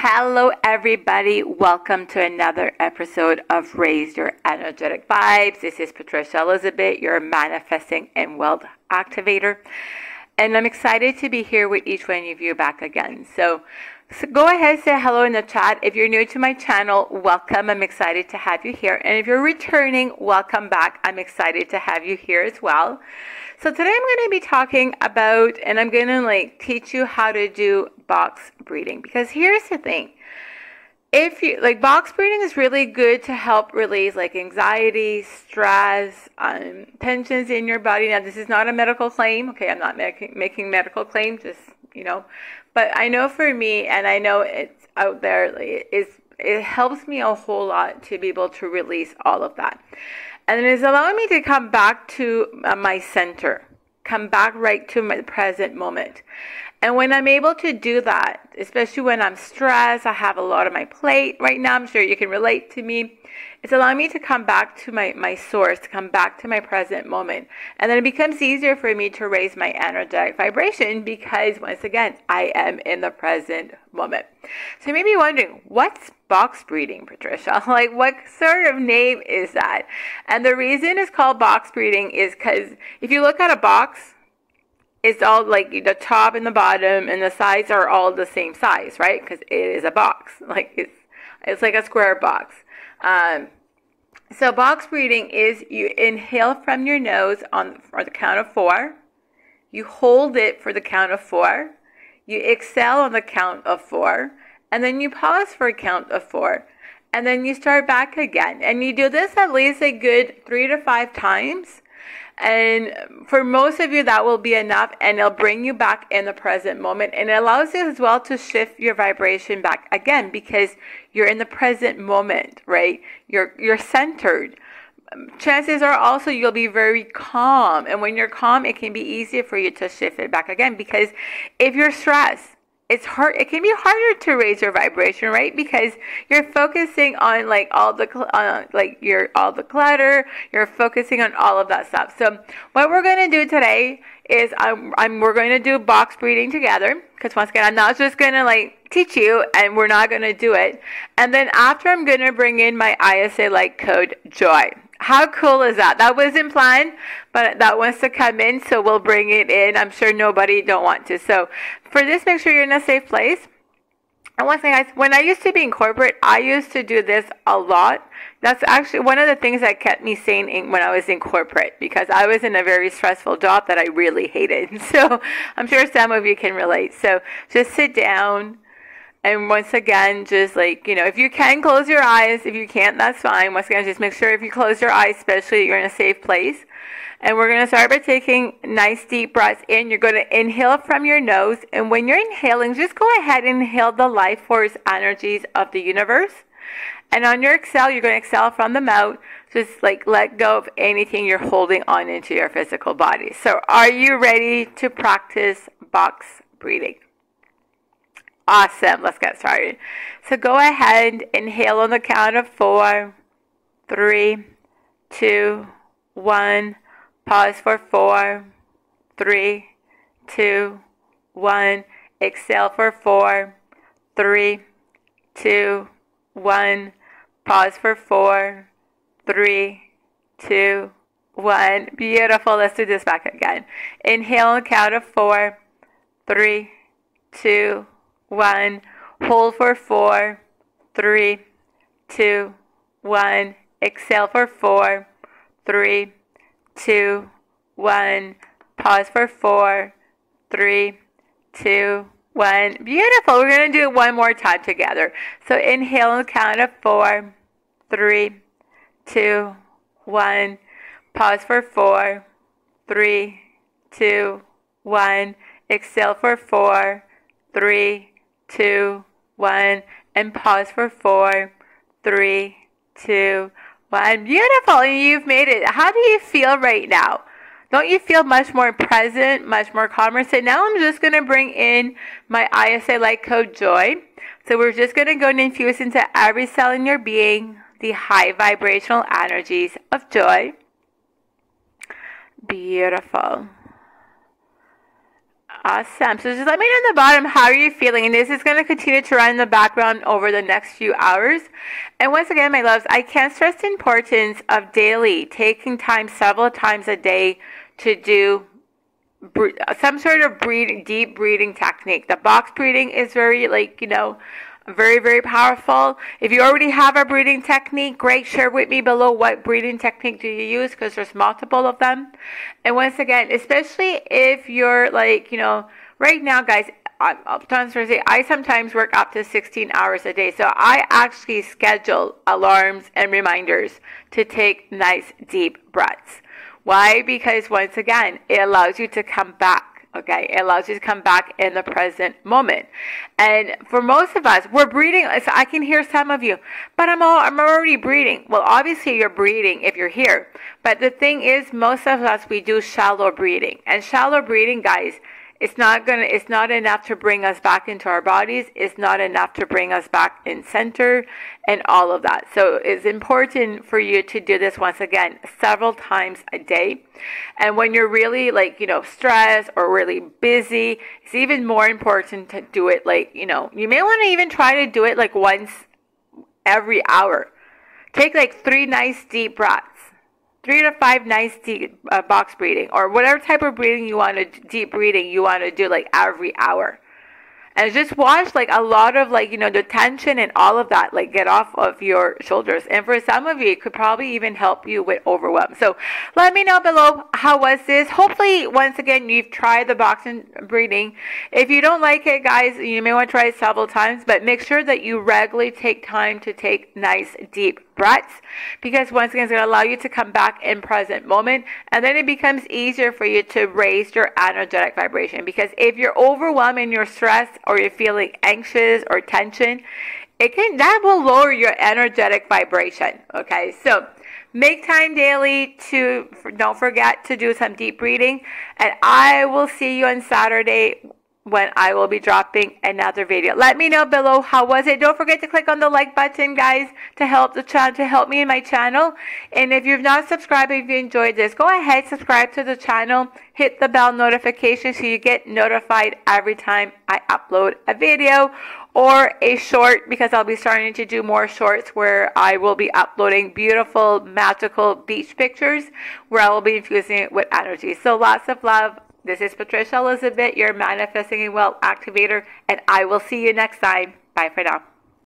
Hello, everybody. Welcome to another episode of Raise Your Energetic Vibes. This is Patricia Elizabeth, your manifesting and wealth activator. And I'm excited to be here with each one of you back again. So, so go ahead say hello in the chat. If you're new to my channel, welcome. I'm excited to have you here. And if you're returning, welcome back. I'm excited to have you here as well. So today I'm going to be talking about, and I'm going to like teach you how to do box breathing because here's the thing. If you like box breathing is really good to help release like anxiety, stress, um, tensions in your body. Now this is not a medical claim. Okay, I'm not making making medical claim. Just you know, but I know for me, and I know it's out there. It's it helps me a whole lot to be able to release all of that and it is allowing me to come back to uh, my center, come back right to my present moment. And when I'm able to do that, especially when I'm stressed, I have a lot on my plate right now, I'm sure you can relate to me. It's allowing me to come back to my, my source, to come back to my present moment. And then it becomes easier for me to raise my energetic vibration because, once again, I am in the present moment. So you may be wondering, what's box breathing, Patricia? Like, what sort of name is that? And the reason it's called box breathing is because if you look at a box, it's all like the top and the bottom and the sides are all the same size, right? Because it is a box. Like it's it's like a square box. Um, so box breathing is you inhale from your nose on for the count of four. You hold it for the count of four. You exhale on the count of four. And then you pause for a count of four. And then you start back again. And you do this at least a good three to five times. And for most of you, that will be enough and it'll bring you back in the present moment. And it allows you as well to shift your vibration back again because you're in the present moment, right? You're, you're centered. Chances are also you'll be very calm. And when you're calm, it can be easier for you to shift it back again because if you're stressed, it's hard it can be harder to raise your vibration right? Because you're focusing on like all the uh, like your all the clutter you're focusing on all of that stuff. So what we're going to do today is I'm, I'm we're going to do box breathing together because once again i'm not just going to like teach you and we're not going to do it. And then after i'm going to bring in my ISA light code joy how cool is that? That wasn't planned, but that wants to come in, so we'll bring it in. I'm sure nobody don't want to. So for this, make sure you're in a safe place. And one thing, guys, when I used to be in corporate, I used to do this a lot. That's actually one of the things that kept me sane in, when I was in corporate because I was in a very stressful job that I really hated. So I'm sure some of you can relate. So just sit down and once again, just like, you know, if you can close your eyes, if you can't, that's fine. Once again, just make sure if you close your eyes, especially you're in a safe place. And we're going to start by taking nice deep breaths in. You're going to inhale from your nose. And when you're inhaling, just go ahead and inhale the life force energies of the universe. And on your exhale, you're going to exhale from the mouth. Just like let go of anything you're holding on into your physical body. So are you ready to practice box breathing? Awesome. Let's get started. So go ahead, and inhale on the count of four, three, two, one. Pause for four, three, two, one. Exhale for four, three, two, one. Pause for four, three, two, one. Beautiful. Let's do this back again. Inhale on the count of four, three, two, one. One, hold for four, three, two, one. Exhale for four, three, two, one. Pause for four, three, two, one. Beautiful. We're going to do it one more time together. So inhale the count of four, three, two, one. Pause for four, three, two, one. Exhale for four, three, two, one, and pause for four, three, two, one. Beautiful. You've made it. How do you feel right now? Don't you feel much more present, much more calmer? So now I'm just going to bring in my ISA light code joy. So we're just going to go and infuse into every cell in your being the high vibrational energies of joy. Beautiful. Awesome. So just let me know in the bottom how are you feeling. And this is going to continue to run in the background over the next few hours. And once again, my loves, I can't stress the importance of daily taking time several times a day to do some sort of breathing, deep breathing technique. The box breathing is very like, you know, very, very powerful. If you already have a breathing technique, great. Share with me below what breathing technique do you use because there's multiple of them. And once again, especially if you're like, you know, right now, guys, I sometimes work up to 16 hours a day. So I actually schedule alarms and reminders to take nice deep breaths. Why? Because once again, it allows you to come back Okay, it allows you to come back in the present moment. And for most of us, we're breathing. So I can hear some of you, but I'm all, I'm already breathing. Well, obviously you're breathing if you're here. But the thing is, most of us we do shallow breathing, and shallow breathing, guys, it's not gonna it's not enough to bring us back into our bodies. It's not enough to bring us back in center and all of that. So it's important for you to do this once again several times a day. And when you're really like you know stressed or really busy it's even more important to do it like you know you may want to even try to do it like once every hour. Take like three nice deep breaths three to five nice deep uh, box breathing or whatever type of breathing you want to deep breathing you want to do like every hour and just watch like a lot of like you know the tension and all of that like get off of your shoulders. And for some of you it could probably even help you with overwhelm. So let me know below how was this? Hopefully once again you've tried the boxing breathing. If you don't like it guys you may want to try it several times but make sure that you regularly take time to take nice deep breaths because once again it's going to allow you to come back in present moment and then it becomes easier for you to raise your energetic vibration. Because if you're overwhelmed and you're stressed or you're feeling anxious or tension it can that will lower your energetic vibration okay? So make time daily to don't forget to do some deep breathing and i will see you on saturday when I will be dropping another video. Let me know below how was it. Don't forget to click on the like button, guys, to help the channel, to help me in my channel. And if you've not subscribed, if you enjoyed this, go ahead, subscribe to the channel, hit the bell notification so you get notified every time I upload a video or a short because I'll be starting to do more shorts where I will be uploading beautiful, magical beach pictures where I will be infusing it with energy. So lots of love. This is Patricia Elizabeth, your Manifesting and Wealth Activator, and I will see you next time. Bye for now.